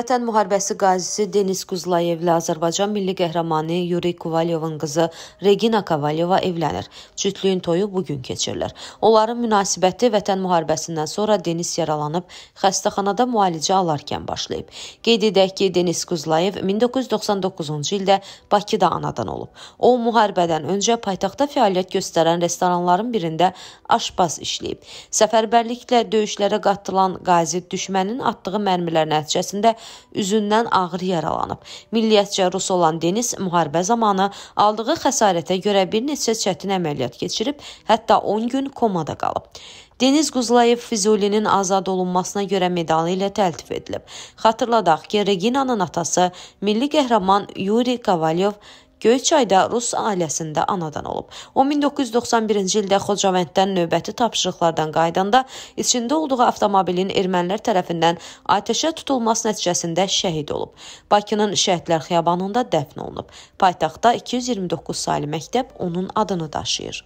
Vətən müharibəsi qazisi Denis Quzlayevlə Azərbaycan milli qəhrəmanı Yuri Kovalyovun qızı Regina Kovalyova evlənir. Cütlüyün toyu bu gün keçirilir. Onların münasibəti Vətən müharibəsindən sonra Denis yaralanıb xəstəxanada müalicə alarkən başlayıb. Qeyd edək ki, Denis Quzlayev 1999-cu ildə Bakıda anadan olub. O müharibədən öncə paytaxtda fəaliyyət göstərən restoranların birində aşpaz işləyib. Səfərbərliklə döyüşlərə qatılan qazi düşmənin atdığı mərmilər nəticəsində üzündən ağır yaralanıb. Milliyyətcə rus olan Denis müharibə zamanı aldığı xəsarətə görə bir neçə çətin əməliyyat keçirib, hətta 10 gün komada qalıb. Deniz Quzlayev Füzulinin azad olunmasına görə medalı ilə təltif edilib. Xatırladaq ki, Reginanın atası milli qəhrəman Yuri Kovalyov Göyçayda rus ailəsində anadan olub. O 1991-ci ildə Xocavənddən növbəti tapşırıqlardan qaydanda içində olduğu avtomobilin ermənilər tərəfindən atəşə tutulması nəticəsində şəhid olub. Bakının Şəhidlər Xiyabanında dəfn olunub. Paytaxtda 229 saylı məktəb onun adını daşıyır.